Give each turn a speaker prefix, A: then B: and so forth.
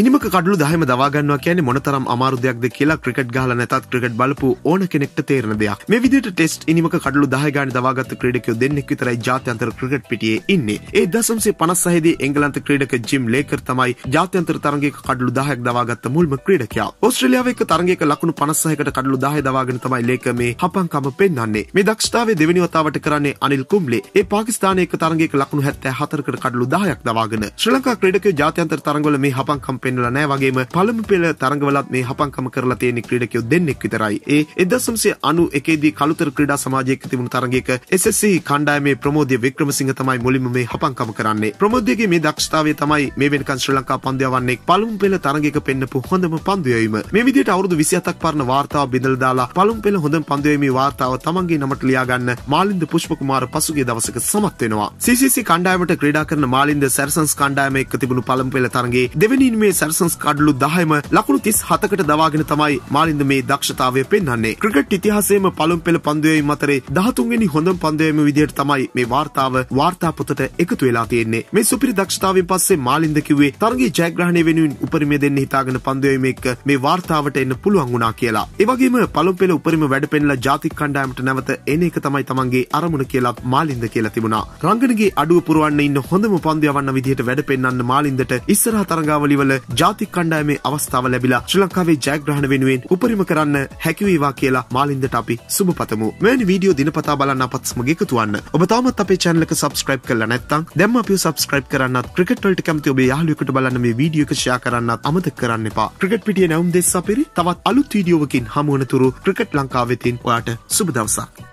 A: ඉනිමක කඩලු දහම දවාගන්නවා කියන්නේ මොනතරම් අමාරු දෙයක්ද කියලා ක්‍රිකට් ගහලා නැතත් ක්‍රිකට් බලපු ඕන කෙනෙක්ට තේරෙන දෙයක්. මේ විදිහට ටෙස්ට් ඉනිමක කඩලු 10 ගානේ දවාගත්ත ක්‍රීඩකයෝ දෙන්නෙක් විතරයි ජාත්‍යන්තර ක්‍රිකට් පිටියේ ඉන්නේ. ඒ 1956 දී එංගලන්ත ක්‍රීඩක ජිම් ලේකර් තමයි ජාත්‍යන්තර තරගයක කඩලු 10ක් දවාගත්ත මුල්ම ක්‍රීඩකයා. ඕස්ට්‍රේලියාව එක්ක තරගයක ලකුණු 56කට කඩලු 10 දවාගෙන තමයි ලේකර් මේ හපංකම පෙන්වන්නේ. මේ දක්ෂතාවය දෙවෙනි වතාවට කරන්නේ අනිල් කුම්බ්ලේ. ඒ පාකිස්තානයේ එක්ක තරගයක ලකුණු 74කට කඩලු 10ක් දවාගෙන ශ්‍රී ලංකා ක්‍රීඩකයෝ ජාත්‍යන්තර තරගවල මේ හපංකම් පෙන්වලා නැහැ වගේම පළමු පෙළ තරඟවලත් මේ හපංකම කරලා තියෙන ක්‍රීඩකයෝ දෙන්නෙක් විතරයි. ඒ 1991 දී කළුතර ක්‍රීඩා සමාජයක තිබුණු තරගයක SSC කණ්ඩායමේ ප්‍රමෝදය වික්‍රමසිංහ තමයි මුලින්ම මේ හපංකම කරන්නේ. ප්‍රමෝදයගේ මේ දක්ෂතාවය තමයි මේ වෙනකන් ශ්‍රී ලංකා පන්දු යවන්නේ පළමු පෙළ තරගයක පෙන්නපු හොඳම පන්දු යැවීම. මේ විදිහට අවුරුදු 27ක් පරණ වාර්තාව බෙදලා දාලා පළමු පෙළ හොඳම පන්දු යැවීමේ වාර්තාව තමන්ගේ නමට ලියා ගන්න මාලින්ද පුෂ්පකුමාර පසුගිය දවසක සමත් වෙනවා. CCC කණ්ඩායමට ක්‍රීඩා කරන මාලින්ද සැරසන්ස් කණ්ඩායම එක්ක තිබුණු පළමු පෙළ තරගයේ දෙවෙනි ඉනිමේ සැරසන්ස් කඩලු 10ම ලකුණු 37කට දවාගෙන තමයි මාලින්ද මේ දක්ෂතාවය පෙන්වන්නේ. ක්‍රිකට් ඉතිහාසයේම පළමු පෙළ පන්දුවේම අතරේ 13 වෙනි හොඳම පන්දුවේම විදිහට තමයි මේ වාර්තාව වාර්තා පොතට එකතු වෙලා තියෙන්නේ. මේ සුපිරි දක්ෂතාවයෙන් පස්සේ මාලින්ද කිව්වේ තරගයේ ජයග්‍රහණය වෙනුවෙන් උපරිමය දෙන්න හිතාගෙන පන්දුවේම එක්ක මේ වාර්තාවට එන්න පුළුවන් වුණා කියලා. ඒ වගේම පළමු පෙළ උපරිම වැඩ පෙන්ලා ජාතික කණ්ඩායමට නැවත එන එක තමයි තමන්ගේ අරමුණ කියලා මාලින්ද කියලා තිබුණා. රංගනගේ අඩුව පුරවන්න ඉන්න හොඳම පන්දු යවන්න විදිහට වැඩ පෙන්වන්න මාලින්දට ඉස්සරහ තරගාවලි වල ජාතික කණ්ඩායමේ අවස්ථාව ලැබිලා ශ්‍රී ලංකාවේ ජයග්‍රහණ වෙනුවෙන් උපරිම කරන්න හැකි වේවා කියලා මාලින්දට අපි සුබ පතමු. මෙවැනි වීඩියෝ දිනපතා බලන්න අපත් සමග එකතු වන්න. ඔබ තාමත් අපේ channel එක subscribe කරලා නැත්නම් දැන්ම අපිව subscribe කරන්නත් ක්‍රිකට් වලට කැමති ඔබේ යාළුවෙකුට බලන්න මේ වීඩියෝ එක share කරන්නත් අමතක කරන්න එපා. ක්‍රිකට් පිටියේ නැවුම් දෙස් අපිරි තවත් අලුත් වීඩියෝවකින් හමු වන තුරු ක්‍රිකට් ලංකාවෙතින් ඔයාට සුබ දවසක්.